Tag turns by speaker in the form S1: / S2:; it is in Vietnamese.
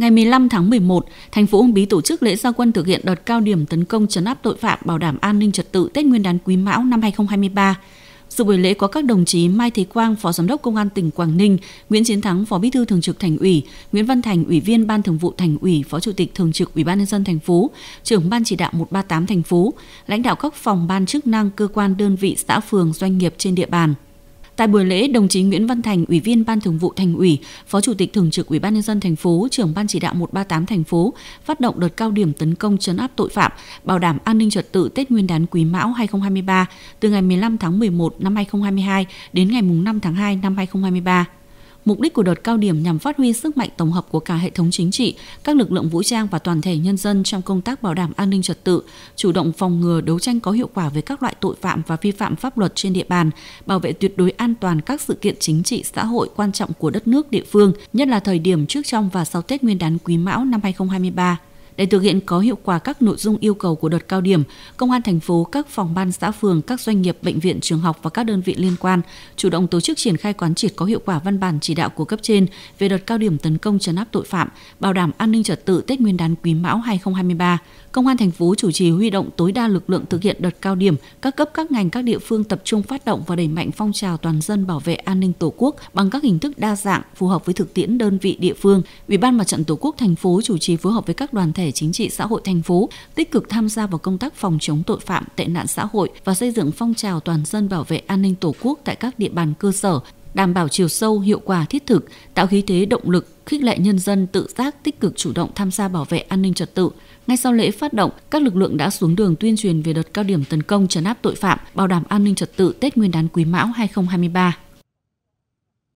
S1: Ngày 15 tháng 11, thành phố Uông Bí tổ chức lễ gia quân thực hiện đợt cao điểm tấn công trấn áp tội phạm bảo đảm an ninh trật tự Tết Nguyên đán Quý Mão năm 2023. Dự buổi lễ có các đồng chí Mai Thế Quang, Phó Giám đốc Công an tỉnh Quảng Ninh, Nguyễn Chiến Thắng, Phó Bí thư Thường trực Thành ủy, Nguyễn Văn Thành, Ủy viên Ban Thường vụ Thành ủy, Phó Chủ tịch Thường trực Ủy ban nhân dân thành phố, trưởng Ban chỉ đạo 138 thành phố, lãnh đạo các phòng ban chức năng, cơ quan đơn vị, xã phường, doanh nghiệp trên địa bàn. Tại buổi lễ, đồng chí Nguyễn Văn Thành, Ủy viên Ban Thường vụ Thành ủy, Phó Chủ tịch Thường trực Ủy ban nhân dân thành phố, trưởng Ban chỉ đạo 138 thành phố phát động đợt cao điểm tấn công trấn áp tội phạm, bảo đảm an ninh trật tự Tết Nguyên đán Quý Mão 2023 từ ngày 15 tháng 11 năm 2022 đến ngày 5 tháng 2 năm 2023. Mục đích của đợt cao điểm nhằm phát huy sức mạnh tổng hợp của cả hệ thống chính trị, các lực lượng vũ trang và toàn thể nhân dân trong công tác bảo đảm an ninh trật tự, chủ động phòng ngừa đấu tranh có hiệu quả với các loại tội phạm và vi phạm pháp luật trên địa bàn, bảo vệ tuyệt đối an toàn các sự kiện chính trị xã hội quan trọng của đất nước địa phương, nhất là thời điểm trước trong và sau Tết Nguyên đán Quý Mão năm 2023. Để thực hiện có hiệu quả các nội dung yêu cầu của đợt cao điểm, Công an thành phố, các phòng ban xã phường, các doanh nghiệp, bệnh viện, trường học và các đơn vị liên quan chủ động tổ chức triển khai quán triệt có hiệu quả văn bản chỉ đạo của cấp trên về đợt cao điểm tấn công trấn áp tội phạm, bảo đảm an ninh trật tự Tết Nguyên đán Quý Mão 2023. Công an thành phố chủ trì huy động tối đa lực lượng thực hiện đợt cao điểm, các cấp các ngành các địa phương tập trung phát động và đẩy mạnh phong trào toàn dân bảo vệ an ninh Tổ quốc bằng các hình thức đa dạng phù hợp với thực tiễn đơn vị địa phương. Ủy ban Mặt trận Tổ quốc thành phố chủ trì phối hợp với các đoàn thể thể chính trị xã hội thành phố tích cực tham gia vào công tác phòng chống tội phạm, tệ nạn xã hội và xây dựng phong trào toàn dân bảo vệ an ninh Tổ quốc tại các địa bàn cơ sở, đảm bảo chiều sâu, hiệu quả thiết thực, tạo khí thế động lực, khích lệ nhân dân tự giác tích cực chủ động tham gia bảo vệ an ninh trật tự. Ngay sau lễ phát động, các lực lượng đã xuống đường tuyên truyền về đợt cao điểm tấn công trấn áp tội phạm, bảo đảm an ninh trật tự Tết Nguyên đán Quý Mão 2023.